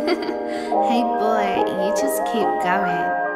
hey boy, you just keep going.